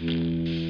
Mm.